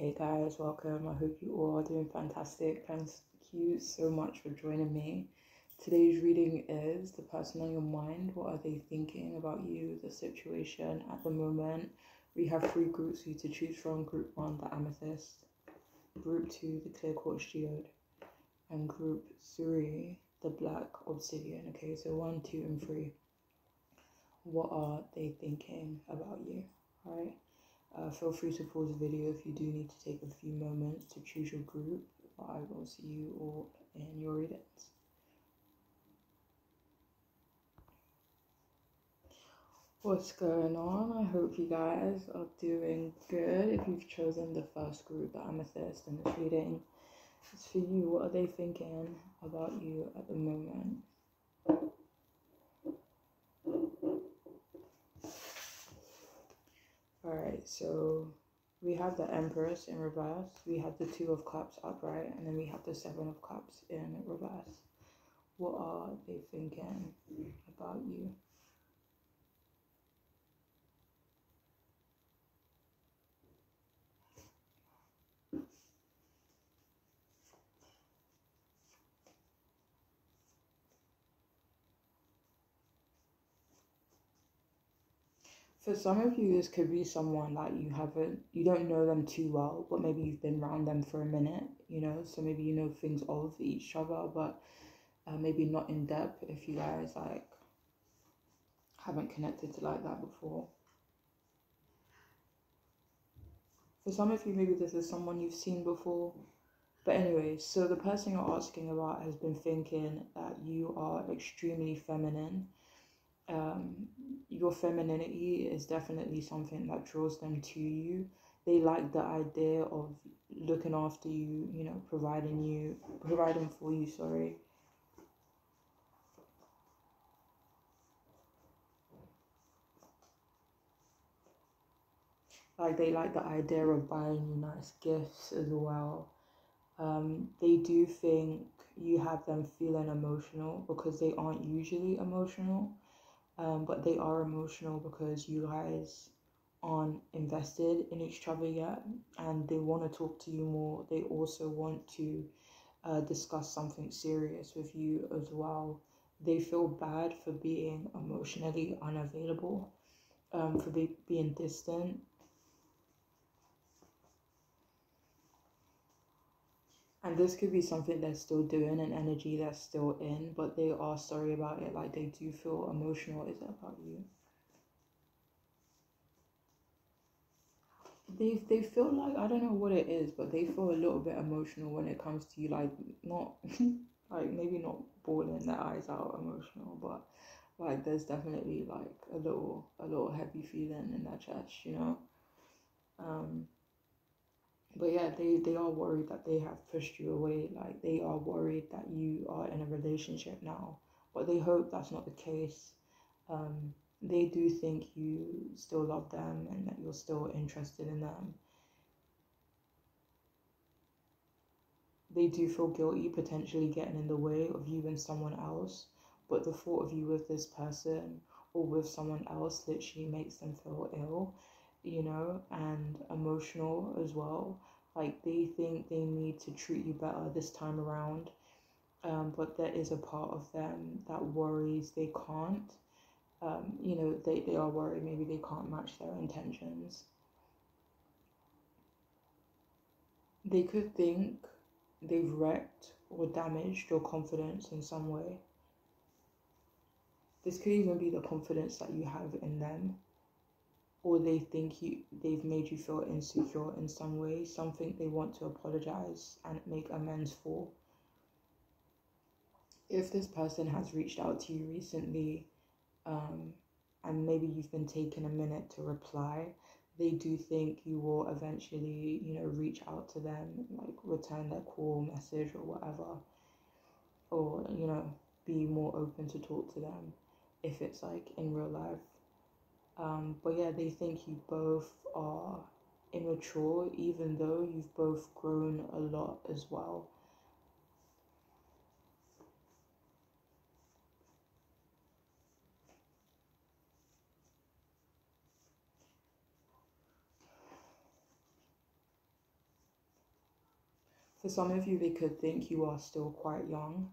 Hey guys, welcome. I hope you all are doing fantastic. Thank you so much for joining me. Today's reading is the person on your mind. What are they thinking about you, the situation at the moment? We have three groups for you to choose from. Group one, the amethyst. Group two, the clear quartz geode. And group three, the black obsidian. Okay, so one, two, and three. What are they thinking about you? All right. Uh, feel free to pause the video if you do need to take a few moments to choose your group. I will see you all in your readings. What's going on? I hope you guys are doing good. If you've chosen the first group, the Amethyst, and the reading, it's for you. What are they thinking about you at the moment? Alright, so we have the Empress in reverse, we have the Two of Cups upright, and then we have the Seven of Cups in reverse. What are they thinking about you? For some of you, this could be someone that you haven't, you don't know them too well, but maybe you've been around them for a minute, you know, so maybe you know things of each other, but uh, maybe not in depth if you guys like haven't connected to like that before. For some of you, maybe this is someone you've seen before. But anyway, so the person you're asking about has been thinking that you are extremely feminine your femininity is definitely something that draws them to you. They like the idea of looking after you, you know, providing you, providing for you, sorry. Like they like the idea of buying you nice gifts as well. Um, they do think you have them feeling emotional because they aren't usually emotional um, but they are emotional because you guys aren't invested in each other yet and they want to talk to you more. They also want to uh, discuss something serious with you as well. They feel bad for being emotionally unavailable, um, for be- being distant, and this could be something they're still doing an energy that's still in but they are sorry about it. Like they do feel emotional is it about you. They they feel like i don't know what it is but they feel a little bit emotional when it comes to you like not like maybe not bawling their eyes out emotional but like there's definitely like a little a little heavy feeling in their chest you know? Um but yeah they they are worried that they have pushed you away. Like they are worried that you are in a relationship now. But they hope that's not the case. Um they do think you still love them and that you're still interested in them. They do feel guilty potentially getting in the way of you and someone else. But the thought of you with this person or with someone else literally makes them feel ill you know, and emotional as well. Like they think they need to treat you better this time around. Um, but there is a part of them that worries they can't. Um, you know, they, they are worried maybe they can't match their intentions. They could think they've wrecked or damaged your confidence in some way. This could even be the confidence that you have in them or they think you they've made you feel insecure in some way, something they want to apologize and make amends for. If this person has reached out to you recently, um, and maybe you've been taking a minute to reply, they do think you will eventually, you know, reach out to them, like return their call, message, or whatever, or you know, be more open to talk to them if it's like in real life um, but yeah, they think you both are immature, even though you've both grown a lot as well. For some of you, they could think you are still quite young.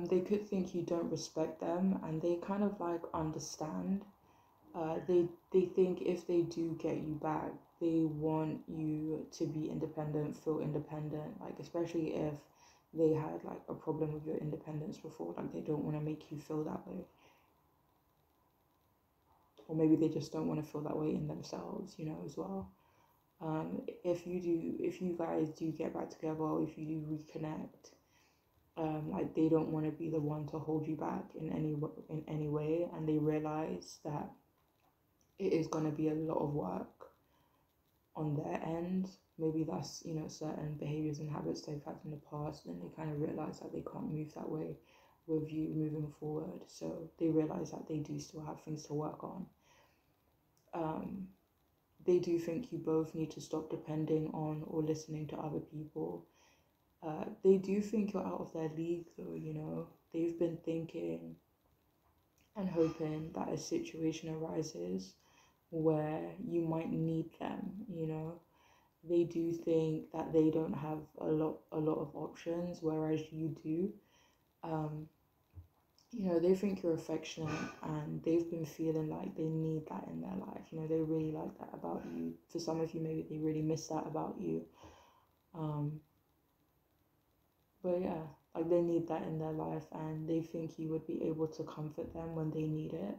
Um, they could think you don't respect them and they kind of like understand. Uh, they they think if they do get you back, they want you to be independent, feel independent, like especially if they had like a problem with your independence before, like they don't want to make you feel that way. Or maybe they just don't want to feel that way in themselves, you know, as well. Um, if you do, if you guys do get back together, or if you do reconnect, um, like they don't want to be the one to hold you back in any in any way, and they realize that it is going to be a lot of work on their end. Maybe that's you know certain behaviors and habits they've had in the past, and they kind of realize that they can't move that way with you moving forward. So they realize that they do still have things to work on. Um, they do think you both need to stop depending on or listening to other people uh, they do think you're out of their league, though, you know. They've been thinking and hoping that a situation arises where you might need them, you know. They do think that they don't have a lot a lot of options, whereas you do. Um, you know, they think you're affectionate and they've been feeling like they need that in their life. You know, they really like that about you. For some of you, maybe they really miss that about you. Um, but yeah, like they need that in their life and they think you would be able to comfort them when they need it.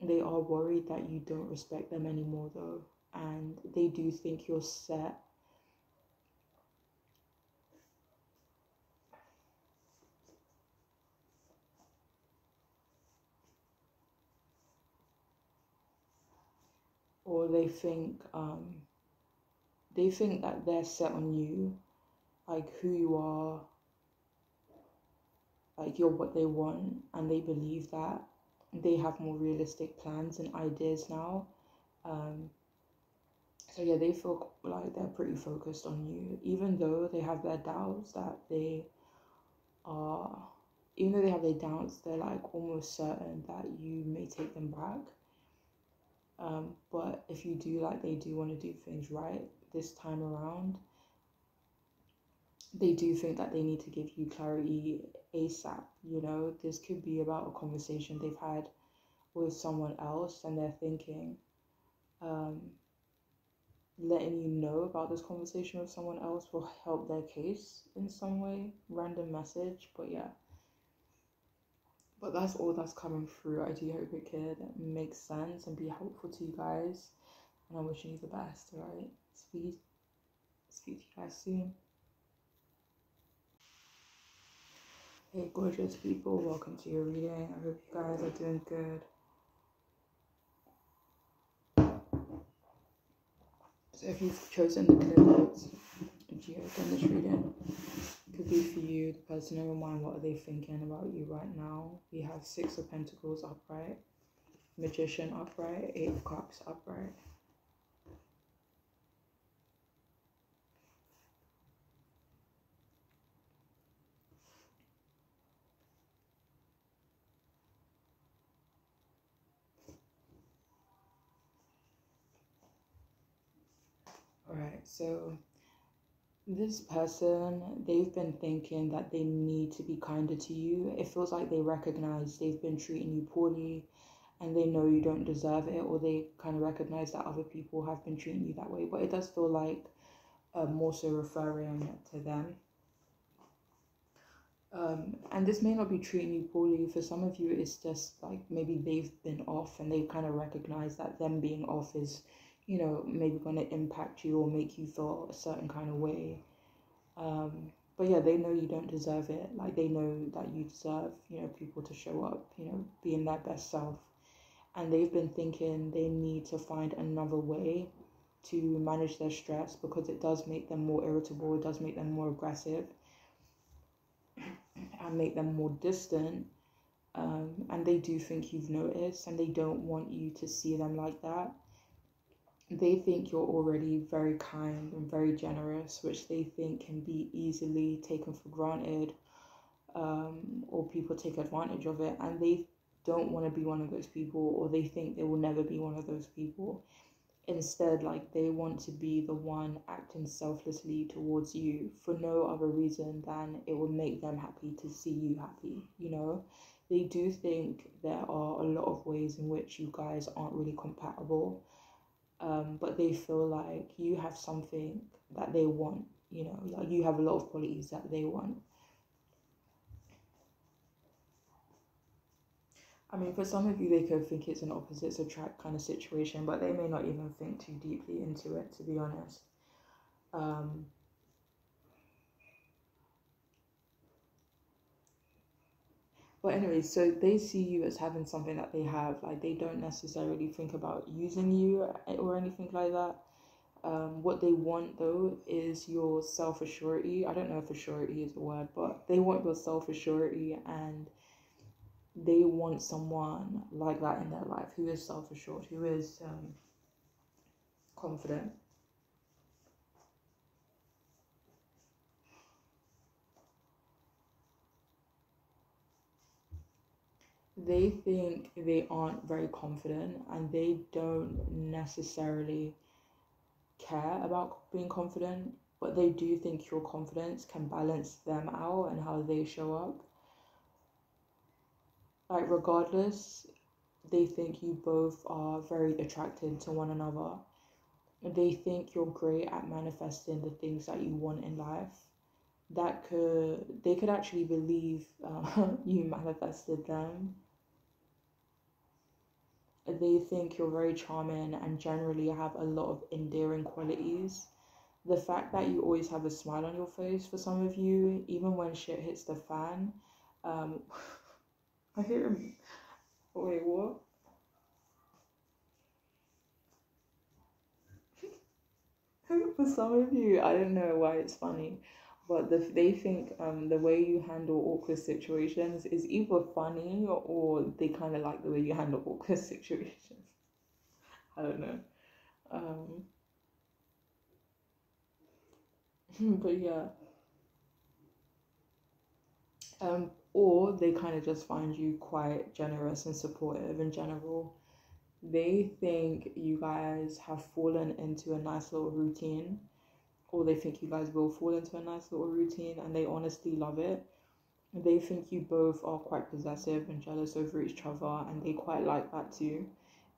They are worried that you don't respect them anymore though, and they do think you're set. Or they think um, they think that they're set on you like who you are, like you're what they want, and they believe that they have more realistic plans and ideas now. Um, so yeah, they feel like they're pretty focused on you, even though they have their doubts that they are, even though they have their doubts, they're like almost certain that you may take them back. Um, but if you do like they do want to do things right this time around, they do think that they need to give you clarity ASAP. You know, this could be about a conversation they've had with someone else and they're thinking, um, letting you know about this conversation with someone else will help their case in some way. Random message, but yeah. But that's all that's coming through. I do hope it could make sense and be helpful to you guys. And I'm wishing you the best, alright? Speak, speak to you guys soon. Hey, gorgeous people, welcome to your reading. I hope you guys are doing good. So, if you've chosen the clear quartz and you have done this reading, could be for you, the person in your mind, what are they thinking about you right now? We have Six of Pentacles upright, Magician upright, Eight of Cups upright. Alright, so this person, they've been thinking that they need to be kinder to you. It feels like they recognize they've been treating you poorly and they know you don't deserve it, or they kind of recognize that other people have been treating you that way. But it does feel like uh, more so referring to them. Um, and this may not be treating you poorly. For some of you, it's just like maybe they've been off and they kind of recognize that them being off is you know, maybe going to impact you or make you feel a certain kind of way. Um, but yeah, they know you don't deserve it. Like they know that you deserve, you know, people to show up, you know, being their best self. And they've been thinking they need to find another way to manage their stress because it does make them more irritable, it does make them more aggressive, and make them more distant. Um, and they do think you've noticed, and they don't want you to see them like that they think you're already very kind and very generous, which they think can be easily taken for granted, um, or people take advantage of it, and they don't want to be one of those people or they think they will never be one of those people. Instead like they want to be the one acting selflessly towards you for no other reason than it will make them happy to see you happy you know? They do think there are a lot of ways in which you guys aren't really compatible um, but they feel like you have something that they want you know like you have a lot of qualities that they want I mean, for some of you, they could think it's an opposites attract kind of situation, but they may not even think too deeply into it, to be honest. Um, but anyway, so they see you as having something that they have. Like they don't necessarily think about using you or anything like that. Um, what they want though is your self assurity. I don't know if assurity is a word, but they want your self assurity and they want someone like that in their life who is self assured, who is um, confident. They think they aren't very confident and they don't necessarily care about being confident, but they do think your confidence can balance them out and how they show up. Like regardless they think you both are very attracted to one another. They think you're great at manifesting the things that you want in life. That could they could actually believe uh, you manifested them they think you're very charming and generally have a lot of endearing qualities the fact that you always have a smile on your face for some of you even when shit hits the fan um, I hear him. Wait, what? For some of you, I don't know why it's funny, but the, they think um, the way you handle awkward situations is either funny or, they kind of like the way you handle awkward situations. I don't know. Um, but yeah. Um, or they kind of just find you quite generous and supportive in general. They think you guys have fallen into a nice little routine, or they think you guys will fall into a nice little routine and they honestly love it. They think you both are quite possessive and jealous over each other, and they quite like that too.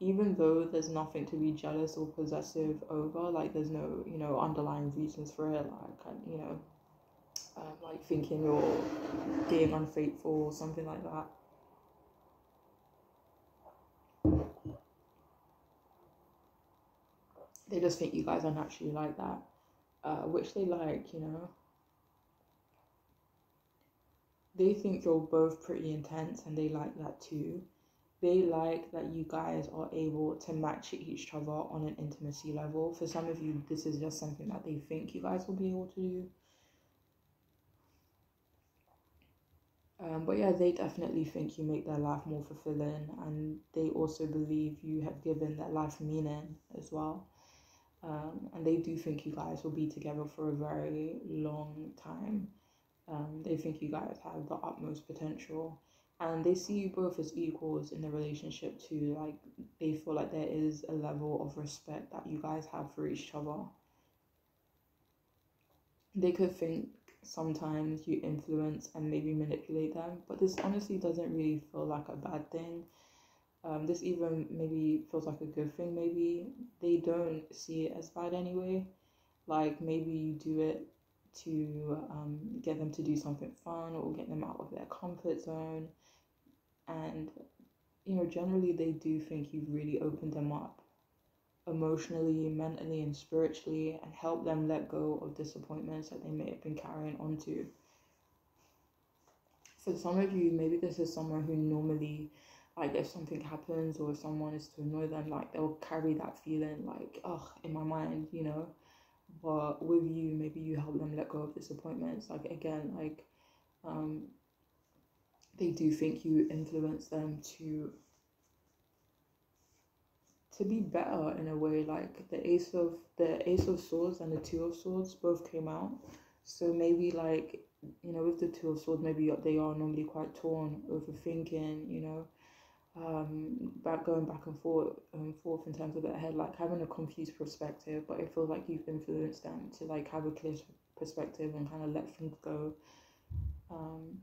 Even though there's nothing to be jealous or possessive over, like there's no, you know, underlying reasons for it, like, you know, um, like thinking you're being unfaithful or something like that. They just think you guys are naturally like that, uh, which they like, you know. They think you're both pretty intense and they like that too. They like that you guys are able to match each other on an intimacy level. For some of you, this is just something that they think you guys will be able to do Um, but yeah, they definitely think you make their life more fulfilling, and they also believe you have given their life meaning as well. Um, and they do think you guys will be together for a very long time. Um, they think you guys have the utmost potential, and they see you both as equals in the relationship too. Like they feel like there is a level of respect that you guys have for each other. They could think sometimes you influence and maybe manipulate them, but this honestly doesn't really feel like a bad thing. Um, this even maybe feels like a good thing. Maybe they don't see it as bad anyway. Like maybe you do it to um, get them to do something fun or get them out of their comfort zone. And, you know, generally they do think you've really opened them up emotionally, mentally, and spiritually, and help them let go of disappointments that they may have been carrying on to. For some of you, maybe this is someone who normally, like, if something happens or if someone is to annoy them, like, they'll carry that feeling, like, oh, in my mind, you know. But with you, maybe you help them let go of disappointments. Like, again, like, um, they do think you influence them to to be better in a way. Like the ace of the ace of swords and the two of swords both came out. So maybe like you know with the two of swords, maybe they are normally quite torn, overthinking. You know, um back going back and forth and forth in terms of their head like having a confused perspective but it feels like you've influenced them to like have a clear perspective and kind of let things go. Um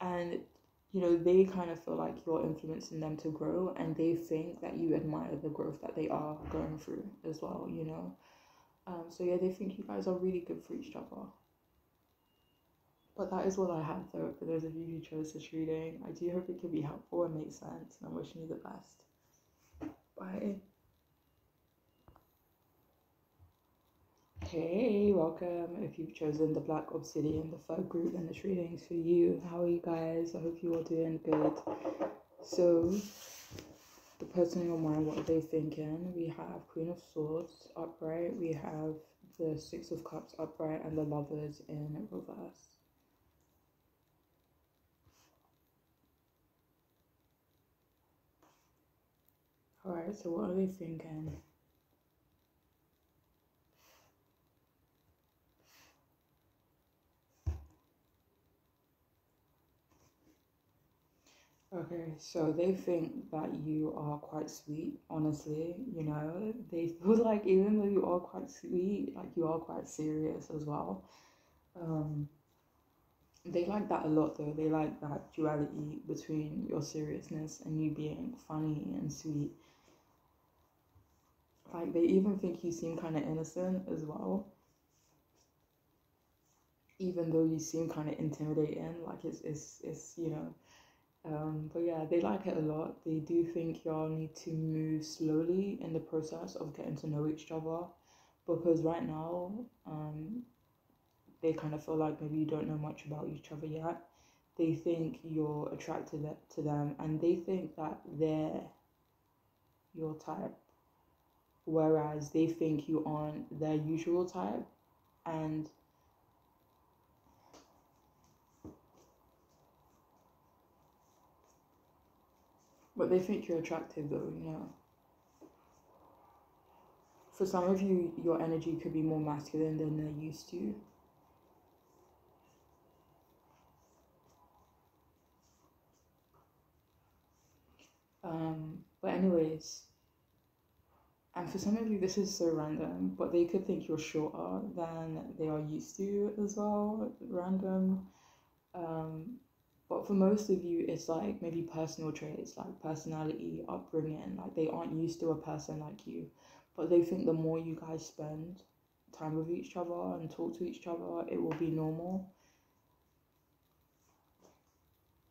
and you know they kind of feel like you're influencing them to grow and they think that you admire the growth that they are going through as well you know? Um so yeah they think you guys are really good for each other but that is what I have though for those of you who chose this reading. I do hope it can be helpful and make sense, and I'm wishing you the best. Bye. Hey, welcome. If you've chosen the Black Obsidian, the third group, and this reading is for you. How are you guys? I hope you are doing good. So, the person in your mind, what are they thinking? We have Queen of Swords upright, we have the Six of Cups upright, and the Lovers in reverse. So what are they thinking? Okay, so they think that you are quite sweet, honestly, you know. They feel like even though you are quite sweet, like you are quite serious as well. Um, they like that a lot though. They like that duality between your seriousness and you being funny and sweet. Like they even think you seem kind of innocent as well. Even though you seem kind of intimidating, like it's it's it's you know. Um, but yeah, they like it a lot. They do think y'all need to move slowly in the process of getting to know each other, because right now, um, they kind of feel like maybe you don't know much about each other yet. They think you're attracted to them, and they think that they're your type whereas they think you aren't their usual type and but they think you're attractive though you know? For some of you your energy could be more masculine than they're used to. Um but anyways and for some of you, this is so random, but they could think you're shorter than they are used to as well. Random. Um, but for most of you, it's like maybe personal traits, like personality, upbringing. Like they aren't used to a person like you, but they think the more you guys spend time with each other and talk to each other, it will be normal.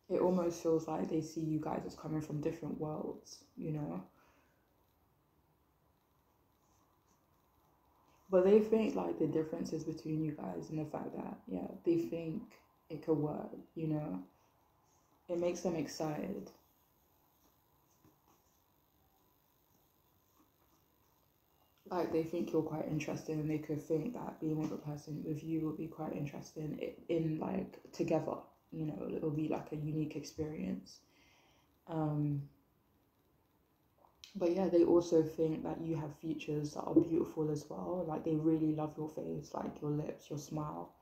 It almost feels like they see you guys as coming from different worlds, you know? But they think like the differences between you guys and the fact that, yeah, they think it could work, you know? It makes them excited. Like they think you're quite interesting and they could think that being with a person with you will be quite interesting in, like together, you know, it'll be like a unique experience. Um, but yeah, they also think that you have features that are beautiful as well. Like they really love your face, like your lips, your smile.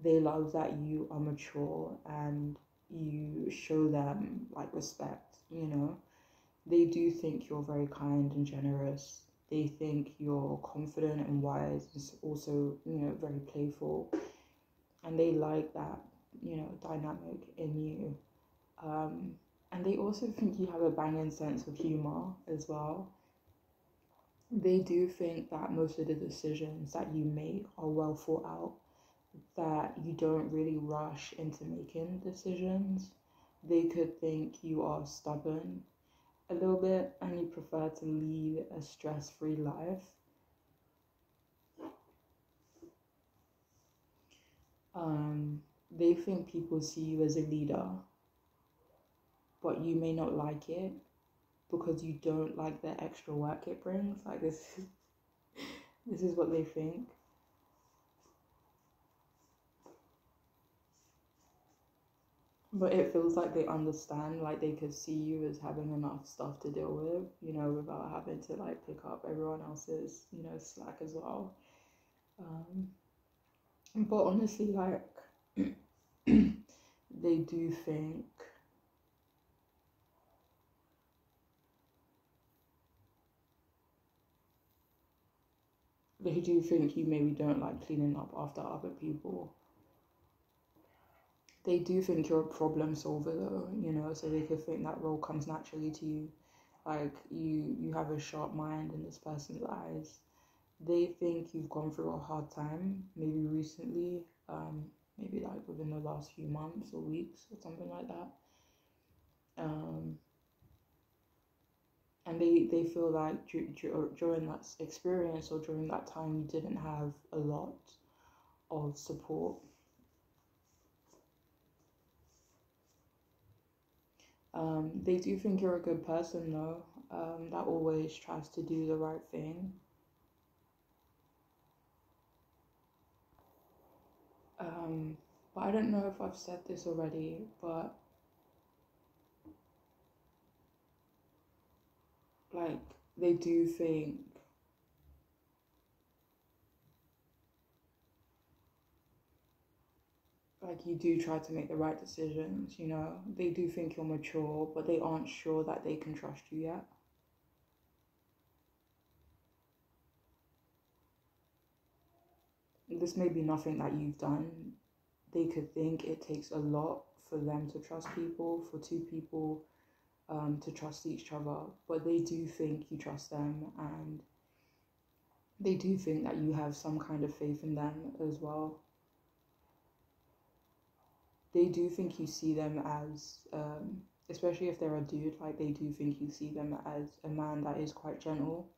They love that you are mature and you show them like respect, you know. They do think you're very kind and generous. They think you're confident and wise and also, you know, very playful. And they like that, you know, dynamic in you. Um, and they also think you have a banging sense of humor as well. They do think that most of the decisions that you make are well thought out, that you don't really rush into making decisions. They could think you are stubborn a little bit and you prefer to lead a stress free life. Um, they think people see you as a leader but you may not like it because you don't like the extra work it brings. Like this is this is what they think. But it feels like they understand, like they could see you as having enough stuff to deal with, you know, without having to like pick up everyone else's, you know, slack as well. Um, but honestly, like, they do think they do think you maybe don't like cleaning up after other people. They do think you're a problem solver though, you know, so they could think that role comes naturally to you. Like you you have a sharp mind in this person's eyes. They think you've gone through a hard time, maybe recently, um, maybe like within the last few months or weeks or something like that. Um, and they, they feel like during that experience or during that time you didn't have a lot of support. Um, they do think you're a good person though. Um, that always tries to do the right thing. Um, but i don't know if i've said this already but like they do think like you do try to make the right decisions, you know. They do think you're mature, but they aren't sure that they can trust you yet. This may be nothing that you've done. They could think it takes a lot for them to trust people, for two people um, to trust each other, but they do think you trust them and they do think that you have some kind of faith in them as well. They do think you see them as, um, especially if they're a dude, like they do think you see them as a man that is quite gentle.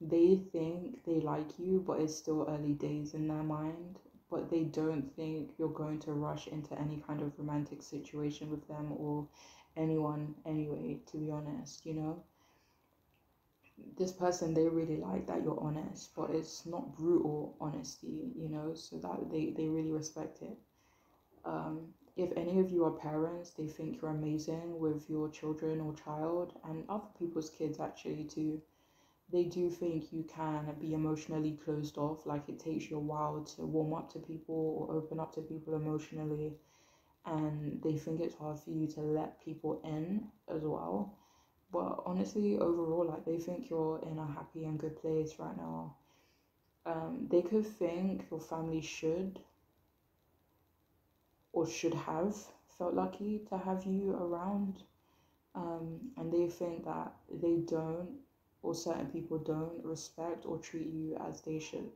They think they like you, but it's still early days in their mind. But they don't think you're going to rush into any kind of romantic situation with them or anyone anyway, to be honest, you know. This person they really like that you're honest, but it's not brutal honesty, you know, so that they, they really respect it. Um, if any of you are parents, they think you're amazing with your children or child and other people's kids actually too. They do think you can be emotionally closed off, like it takes you a while to warm up to people or open up to people emotionally and they think it's hard for you to let people in as well. But honestly, overall, like they think you're in a happy and good place right now. Um, they could think your family should or should have felt lucky to have you around. Um, and they think that they don't, or certain people don't respect or treat you as they should.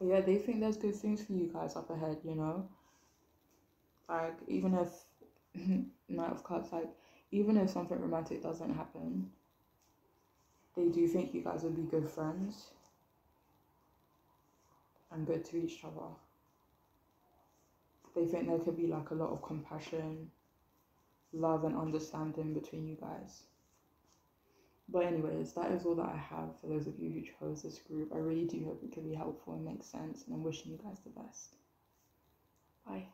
But yeah, they think there's good things for you guys up ahead, you know? Like, even if, Knight of Cups, like, even if something romantic doesn't happen, they do think you guys would be good friends and good to each other. They think there could be like a lot of compassion, love, and understanding between you guys. But anyways, that is all that I have for those of you who chose this group. I really do hope it can be helpful and make sense, and I'm wishing you guys the best. Bye.